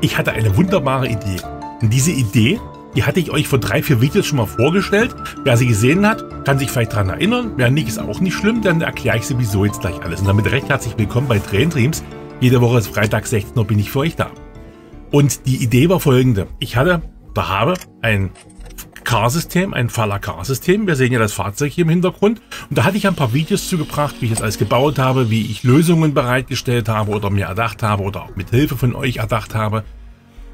ich hatte eine wunderbare Idee. Und diese Idee, die hatte ich euch vor drei, vier Videos schon mal vorgestellt. Wer sie gesehen hat, kann sich vielleicht daran erinnern. Wer nicht, ist auch nicht schlimm, dann erkläre ich sowieso jetzt gleich alles. Und damit recht herzlich willkommen bei Train Dreams. Jede Woche ist Freitag 16 Uhr bin ich für euch da. Und die Idee war folgende. Ich hatte, da habe ein Car-System, ein Faller Car-System. Wir sehen ja das Fahrzeug hier im Hintergrund. Und da hatte ich ein paar Videos zugebracht, wie ich das alles gebaut habe, wie ich Lösungen bereitgestellt habe oder mir erdacht habe oder auch mit Hilfe von euch erdacht habe,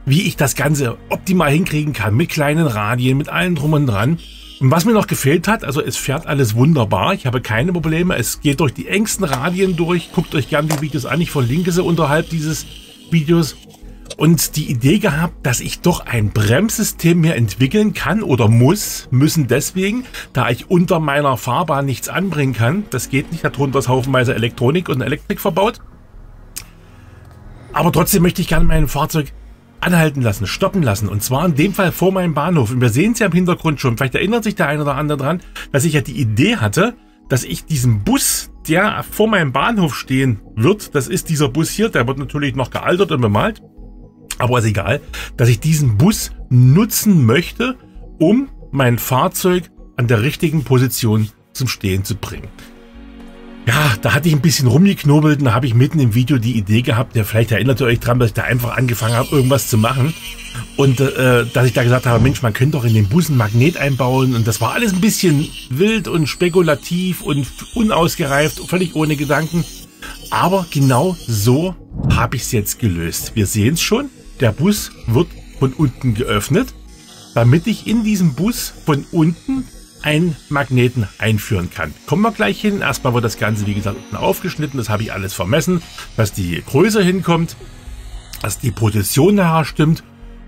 wie ich das Ganze optimal hinkriegen kann, mit kleinen Radien, mit allem drum und dran. Und was mir noch gefehlt hat, also es fährt alles wunderbar, ich habe keine Probleme, es geht durch die engsten Radien durch, guckt euch gerne die Videos an, ich verlinke sie unterhalb dieses Videos und die Idee gehabt, dass ich doch ein Bremssystem mir entwickeln kann oder muss, müssen deswegen, da ich unter meiner Fahrbahn nichts anbringen kann. Das geht nicht, darunter ist haufenweise Elektronik und Elektrik verbaut. Aber trotzdem möchte ich gerne mein Fahrzeug anhalten lassen, stoppen lassen. Und zwar in dem Fall vor meinem Bahnhof. Und wir sehen es ja im Hintergrund schon. Vielleicht erinnert sich der eine oder andere dran, dass ich ja die Idee hatte, dass ich diesen Bus, der vor meinem Bahnhof stehen wird, das ist dieser Bus hier, der wird natürlich noch gealtert und bemalt, aber ist egal, dass ich diesen Bus nutzen möchte, um mein Fahrzeug an der richtigen Position zum Stehen zu bringen. Ja, da hatte ich ein bisschen rumgeknobelt und da habe ich mitten im Video die Idee gehabt, ja, vielleicht erinnert ihr euch dran, dass ich da einfach angefangen habe, irgendwas zu machen. Und äh, dass ich da gesagt habe, Mensch, man könnte doch in den Bus ein Magnet einbauen. Und das war alles ein bisschen wild und spekulativ und unausgereift, völlig ohne Gedanken. Aber genau so habe ich es jetzt gelöst. Wir sehen es schon. Der Bus wird von unten geöffnet, damit ich in diesem Bus von unten einen Magneten einführen kann. Kommen wir gleich hin. Erstmal wird das Ganze, wie gesagt, unten aufgeschnitten. Das habe ich alles vermessen, dass die Größe hinkommt, dass die Position nachher stimmt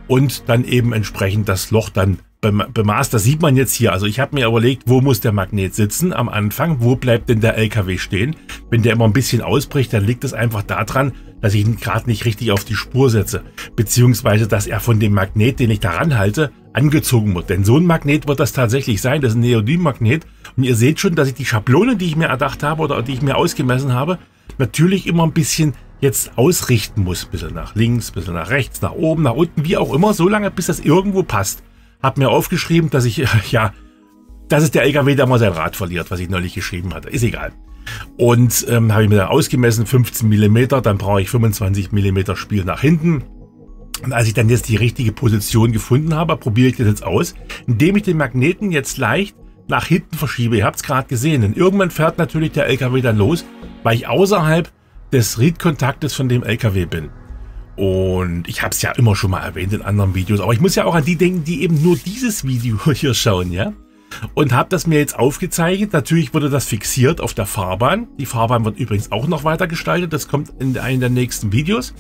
und dann eben entsprechend das Loch dann bemaßt. Das sieht man jetzt hier. Also ich habe mir überlegt, wo muss der Magnet sitzen am Anfang? Wo bleibt denn der LKW stehen? Wenn der immer ein bisschen ausbricht, dann liegt es einfach daran, dass ich ihn gerade nicht richtig auf die Spur setze. Beziehungsweise, dass er von dem Magnet, den ich daran halte, angezogen wird. Denn so ein Magnet wird das tatsächlich sein. Das ist ein Neodym-Magnet. Und ihr seht schon, dass ich die Schablone, die ich mir erdacht habe oder die ich mir ausgemessen habe, natürlich immer ein bisschen jetzt ausrichten muss. bisschen nach links, bisschen nach rechts, nach oben, nach unten, wie auch immer, so lange, bis das irgendwo passt habe mir aufgeschrieben, dass ich, ja, das ist der LKW, der mal sein Rad verliert, was ich neulich geschrieben hatte. Ist egal. Und ähm, habe ich mir dann ausgemessen, 15 mm, dann brauche ich 25 mm Spiel nach hinten. Und als ich dann jetzt die richtige Position gefunden habe, probiere ich das jetzt aus, indem ich den Magneten jetzt leicht nach hinten verschiebe. Ihr habt es gerade gesehen. Denn irgendwann fährt natürlich der LKW dann los, weil ich außerhalb des Riedkontaktes von dem LKW bin. Und ich habe es ja immer schon mal erwähnt in anderen Videos, aber ich muss ja auch an die denken, die eben nur dieses Video hier schauen, ja? Und habe das mir jetzt aufgezeichnet. Natürlich wurde das fixiert auf der Fahrbahn. Die Fahrbahn wird übrigens auch noch weiter gestaltet. Das kommt in einem der nächsten Videos.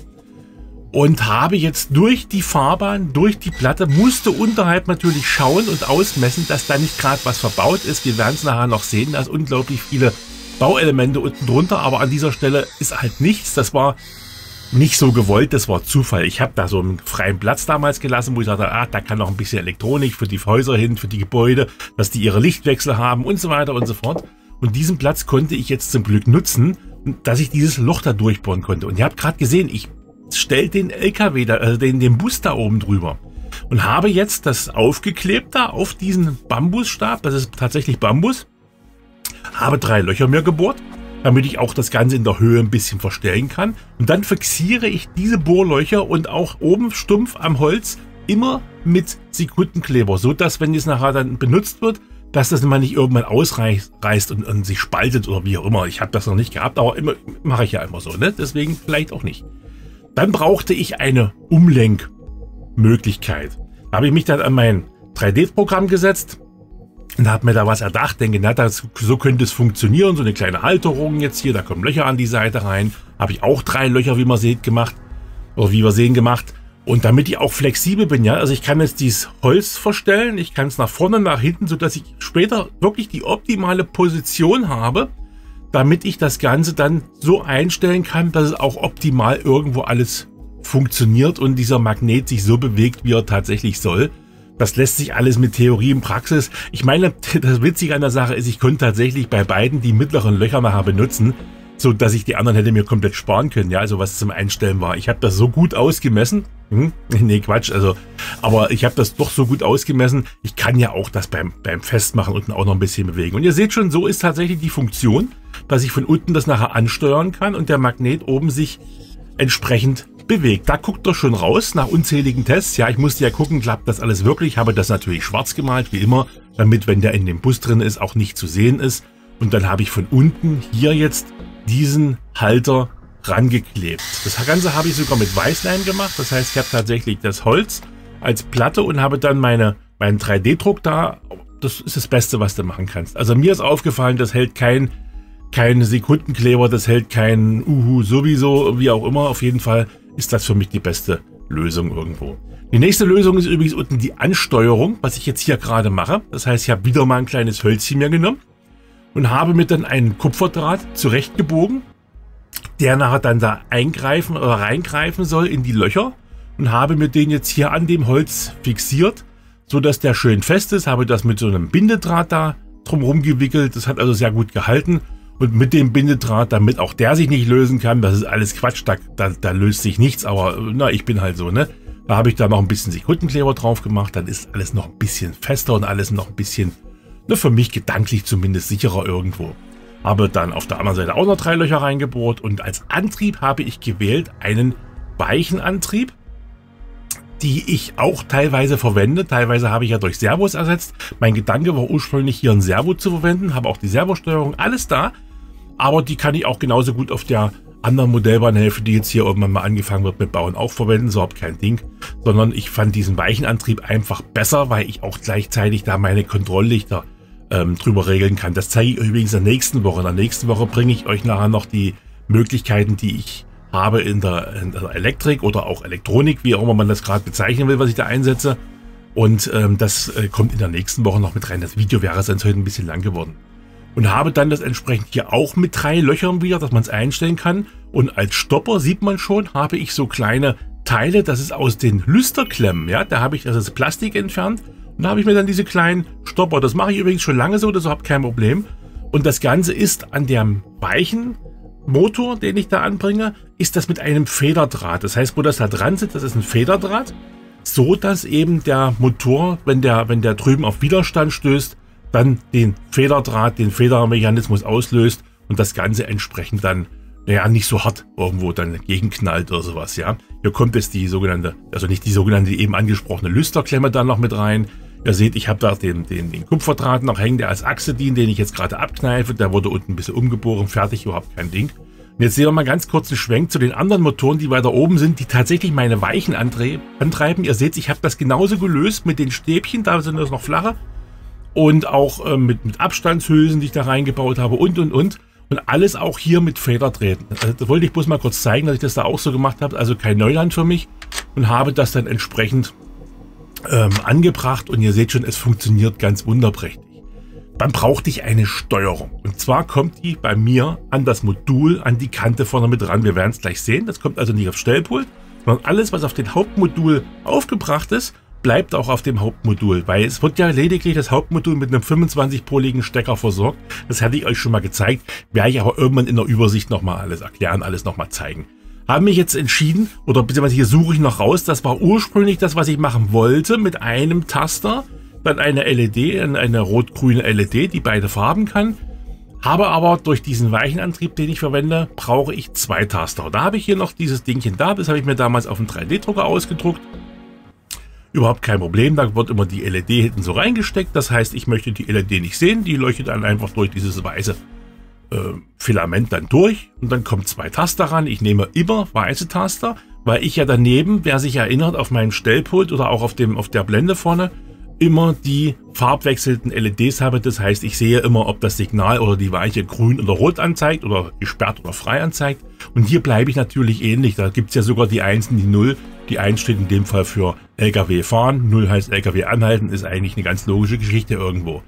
Und habe jetzt durch die Fahrbahn, durch die Platte, musste unterhalb natürlich schauen und ausmessen, dass da nicht gerade was verbaut ist. Wir werden es nachher noch sehen. Da ist unglaublich viele Bauelemente unten drunter, aber an dieser Stelle ist halt nichts. Das war nicht so gewollt, das war Zufall. Ich habe da so einen freien Platz damals gelassen, wo ich sagte, ah, da kann noch ein bisschen Elektronik für die Häuser hin, für die Gebäude, dass die ihre Lichtwechsel haben und so weiter und so fort. Und diesen Platz konnte ich jetzt zum Glück nutzen, dass ich dieses Loch da durchbohren konnte. Und ihr habt gerade gesehen, ich stelle den LKW, da, also den, den Bus da oben drüber und habe jetzt das aufgeklebt da auf diesen Bambusstab, das ist tatsächlich Bambus, habe drei Löcher mir gebohrt damit ich auch das Ganze in der Höhe ein bisschen verstellen kann. Und dann fixiere ich diese Bohrlöcher und auch oben stumpf am Holz immer mit Sekundenkleber, so dass wenn es nachher dann benutzt wird, dass das immer nicht irgendwann ausreißt und, und sich spaltet oder wie auch immer. Ich habe das noch nicht gehabt, aber immer mache ich ja immer so, ne? Deswegen vielleicht auch nicht. Dann brauchte ich eine Umlenkmöglichkeit. Da habe ich mich dann an mein 3D-Programm gesetzt, und habe mir da was erdacht, denke, na, das, so könnte es funktionieren, so eine kleine Halterung jetzt hier, da kommen Löcher an die Seite rein. Habe ich auch drei Löcher, wie man sieht, gemacht. Oder wie wir sehen, gemacht. Und damit ich auch flexibel bin, ja, also ich kann jetzt dieses Holz verstellen, ich kann es nach vorne, nach hinten, so dass ich später wirklich die optimale Position habe, damit ich das Ganze dann so einstellen kann, dass es auch optimal irgendwo alles funktioniert und dieser Magnet sich so bewegt, wie er tatsächlich soll. Das lässt sich alles mit Theorie und Praxis. Ich meine, das Witzige an der Sache ist, ich konnte tatsächlich bei beiden die mittleren Löcher nachher benutzen, so dass ich die anderen hätte mir komplett sparen können, ja, also was zum Einstellen war. Ich habe das so gut ausgemessen, Hm? Nee, Quatsch. Also, aber ich habe das doch so gut ausgemessen. Ich kann ja auch das beim, beim Festmachen unten auch noch ein bisschen bewegen. Und ihr seht schon, so ist tatsächlich die Funktion, dass ich von unten das nachher ansteuern kann und der Magnet oben sich entsprechend bewegt. Da guckt er schon raus nach unzähligen Tests. Ja, ich musste ja gucken, klappt das alles wirklich. Ich habe das natürlich schwarz gemalt, wie immer, damit, wenn der in dem Bus drin ist, auch nicht zu sehen ist. Und dann habe ich von unten hier jetzt diesen Halter rangeklebt. Das Ganze habe ich sogar mit Weißleim gemacht. Das heißt, ich habe tatsächlich das Holz als Platte und habe dann meine, meinen 3D-Druck da. Das ist das Beste, was du machen kannst. Also mir ist aufgefallen, das hält kein, kein Sekundenkleber, das hält kein Uhu sowieso, wie auch immer. Auf jeden Fall ist das für mich die beste Lösung irgendwo. Die nächste Lösung ist übrigens unten die Ansteuerung, was ich jetzt hier gerade mache. Das heißt, ich habe wieder mal ein kleines Hölzchen mir genommen und habe mir dann einen Kupferdraht zurechtgebogen der nachher dann da eingreifen oder reingreifen soll in die Löcher und habe mir den jetzt hier an dem Holz fixiert, so dass der schön fest ist. Habe das mit so einem Bindedraht da drumherum gewickelt. Das hat also sehr gut gehalten. Und mit dem Bindedraht, damit auch der sich nicht lösen kann, das ist alles Quatsch, da, da, da löst sich nichts, aber na, ich bin halt so, ne? Da habe ich da noch ein bisschen Sekundenkleber drauf gemacht, dann ist alles noch ein bisschen fester und alles noch ein bisschen, ne, für mich gedanklich zumindest sicherer irgendwo. Habe dann auf der anderen Seite auch noch drei Löcher reingebohrt und als Antrieb habe ich gewählt einen weichen Antrieb, die ich auch teilweise verwende. Teilweise habe ich ja durch Servos ersetzt. Mein Gedanke war ursprünglich hier ein Servo zu verwenden, habe auch die Servosteuerung, alles da. Aber die kann ich auch genauso gut auf der anderen Modellbahnhälfte, die jetzt hier irgendwann mal angefangen wird mit Bauen, auch verwenden. So überhaupt kein Ding. Sondern ich fand diesen weichen Antrieb einfach besser, weil ich auch gleichzeitig da meine Kontrolllichter ähm, drüber regeln kann. Das zeige ich euch übrigens in der nächsten Woche. In der nächsten Woche bringe ich euch nachher noch die Möglichkeiten, die ich habe in der, in der Elektrik oder auch Elektronik, wie auch immer man das gerade bezeichnen will, was ich da einsetze. Und ähm, das äh, kommt in der nächsten Woche noch mit rein. Das Video wäre sonst heute ein bisschen lang geworden. Und habe dann das entsprechend hier auch mit drei Löchern wieder, dass man es einstellen kann. Und als Stopper sieht man schon, habe ich so kleine Teile, das ist aus den Lüsterklemmen. Ja, da habe ich das Plastik entfernt und da habe ich mir dann diese kleinen Stopper, das mache ich übrigens schon lange so, das ist überhaupt kein Problem. Und das Ganze ist an dem weichen Motor, den ich da anbringe, ist das mit einem Federdraht. Das heißt, wo das da dran sitzt, das ist ein Federdraht, so dass eben der Motor, wenn der, wenn der drüben auf Widerstand stößt, dann den Federdraht, den Federmechanismus auslöst und das Ganze entsprechend dann, naja, nicht so hart irgendwo dann gegenknallt oder sowas, ja. Hier kommt jetzt die sogenannte, also nicht die sogenannte eben angesprochene Lüsterklemme dann noch mit rein. Ihr seht, ich habe da den, den, den Kupferdraht noch hängen, der als Achse dient, den ich jetzt gerade abkneife. Der wurde unten ein bisschen umgeboren, fertig, überhaupt kein Ding. Und jetzt sehen wir mal ganz kurz einen Schwenk zu den anderen Motoren, die weiter oben sind, die tatsächlich meine Weichen antreiben. Ihr seht, ich habe das genauso gelöst mit den Stäbchen, da sind das noch flache. Und auch äh, mit, mit Abstandshülsen, die ich da reingebaut habe und, und, und. Und alles auch hier mit Federdrähten. Also, das wollte ich bloß mal kurz zeigen, dass ich das da auch so gemacht habe. Also kein Neuland für mich. Und habe das dann entsprechend ähm, angebracht und ihr seht schon, es funktioniert ganz wunderprächtig. Dann brauchte ich eine Steuerung. Und zwar kommt die bei mir an das Modul, an die Kante vorne mit ran. Wir werden es gleich sehen. Das kommt also nicht aufs Stellpult, sondern alles, was auf den Hauptmodul aufgebracht ist, bleibt auch auf dem Hauptmodul, weil es wird ja lediglich das Hauptmodul mit einem 25-poligen Stecker versorgt. Das hatte ich euch schon mal gezeigt, werde ich aber irgendwann in der Übersicht nochmal alles erklären, alles nochmal zeigen habe mich jetzt entschieden, oder beziehungsweise hier suche ich noch raus, das war ursprünglich das, was ich machen wollte, mit einem Taster, dann eine LED, eine rot-grüne LED, die beide Farben kann. Habe aber durch diesen weichen Antrieb, den ich verwende, brauche ich zwei Taster. Da habe ich hier noch dieses Dingchen da, das habe ich mir damals auf dem 3D-Drucker ausgedruckt. Überhaupt kein Problem, da wird immer die LED hinten so reingesteckt. Das heißt, ich möchte die LED nicht sehen, die leuchtet dann einfach durch dieses weiße äh, Filament dann durch und dann kommen zwei Taster ran. Ich nehme immer weiße Taster, weil ich ja daneben, wer sich erinnert, auf meinem Stellpult oder auch auf, dem, auf der Blende vorne immer die farbwechselnden LEDs habe. Das heißt, ich sehe immer, ob das Signal oder die Weiche grün oder rot anzeigt oder gesperrt oder frei anzeigt. Und hier bleibe ich natürlich ähnlich. Da gibt es ja sogar die 1 und die 0. Die 1 steht in dem Fall für LKW fahren, 0 heißt LKW anhalten, ist eigentlich eine ganz logische Geschichte irgendwo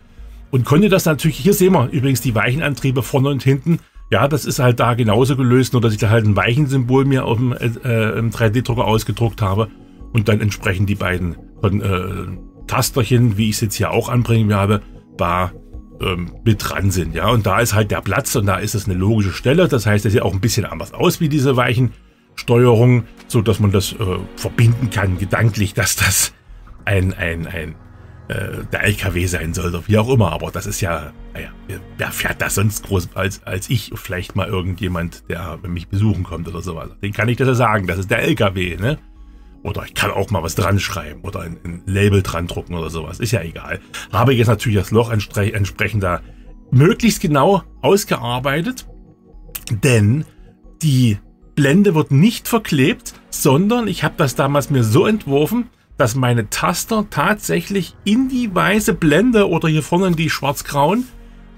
und konnte das natürlich, hier sehen wir übrigens die Weichenantriebe vorne und hinten. Ja, das ist halt da genauso gelöst, nur dass ich da halt ein Weichensymbol mir auf dem äh, 3D-Drucker ausgedruckt habe und dann entsprechend die beiden äh, Tasterchen, wie ich es jetzt hier auch anbringen habe, da ähm, mit dran sind. Ja, und da ist halt der Platz und da ist es eine logische Stelle. Das heißt, es sieht auch ein bisschen anders aus wie diese Weichensteuerung. so dass man das äh, verbinden kann, gedanklich, dass das ein, ein, ein äh, der LKW sein soll oder wie auch immer. Aber das ist ja, naja, wer fährt das sonst groß als, als ich? Vielleicht mal irgendjemand, der mich besuchen kommt oder sowas. Den kann ich das ja sagen, das ist der LKW, ne? Oder ich kann auch mal was dran schreiben oder ein, ein Label dran drucken oder sowas. Ist ja egal. Habe jetzt natürlich das Loch entsprechend da möglichst genau ausgearbeitet. Denn die Blende wird nicht verklebt, sondern ich habe das damals mir so entworfen, dass meine Taster tatsächlich in die weiße Blende oder hier vorne in die schwarz-grauen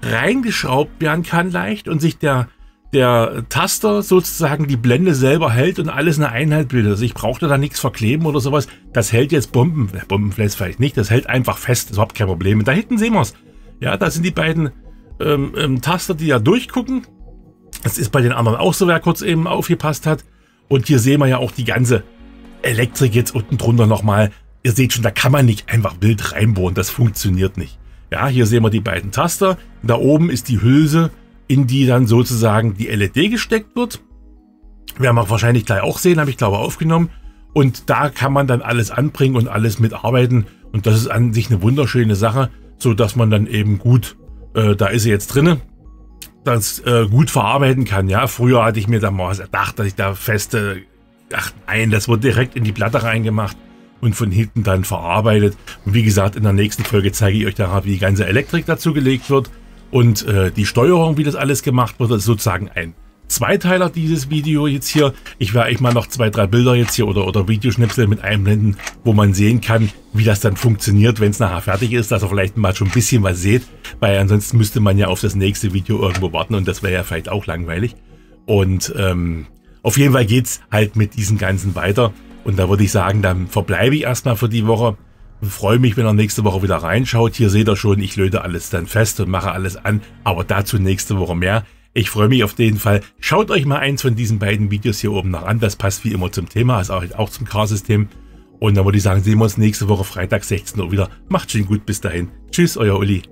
reingeschraubt werden kann leicht und sich der, der Taster sozusagen die Blende selber hält und alles eine Einheit bildet. Also ich brauchte da nichts verkleben oder sowas. Das hält jetzt Bomben, äh, Bombenfläche vielleicht nicht, das hält einfach fest, ist überhaupt kein Problem. Und da hinten sehen wir es. Ja, da sind die beiden ähm, ähm, Taster, die ja durchgucken. Das ist bei den anderen auch so, wer kurz eben aufgepasst hat. Und hier sehen wir ja auch die ganze Elektrik jetzt unten drunter nochmal. Ihr seht schon, da kann man nicht einfach wild reinbohren. Das funktioniert nicht. Ja, hier sehen wir die beiden Taster. Da oben ist die Hülse, in die dann sozusagen die LED gesteckt wird. Werden wir wahrscheinlich gleich auch sehen, habe ich glaube aufgenommen. Und da kann man dann alles anbringen und alles mitarbeiten. Und das ist an sich eine wunderschöne Sache, so dass man dann eben gut, äh, da ist sie jetzt drinne, das äh, gut verarbeiten kann. Ja, früher hatte ich mir da mal gedacht, dass ich da feste ach nein, das wurde direkt in die Platte reingemacht und von hinten dann verarbeitet. Und wie gesagt, in der nächsten Folge zeige ich euch dann, wie die ganze Elektrik dazu gelegt wird und äh, die Steuerung, wie das alles gemacht wird. Das ist sozusagen ein Zweiteiler dieses Video jetzt hier. Ich werde euch mal noch zwei, drei Bilder jetzt hier oder, oder Videoschnipsel mit einblenden, wo man sehen kann, wie das dann funktioniert, wenn es nachher fertig ist, dass ihr vielleicht mal schon ein bisschen was seht, weil ansonsten müsste man ja auf das nächste Video irgendwo warten und das wäre ja vielleicht auch langweilig. Und ähm, auf jeden Fall geht's halt mit diesem Ganzen weiter. Und da würde ich sagen, dann verbleibe ich erstmal für die Woche. freue mich, wenn ihr nächste Woche wieder reinschaut. Hier seht ihr schon, ich löte alles dann fest und mache alles an. Aber dazu nächste Woche mehr. Ich freue mich auf jeden Fall. Schaut euch mal eins von diesen beiden Videos hier oben noch an. Das passt wie immer zum Thema, ist auch, zum Car-System. Und dann würde ich sagen, sehen wir uns nächste Woche Freitag 16 Uhr wieder. Macht schön gut, bis dahin. Tschüss, euer Uli.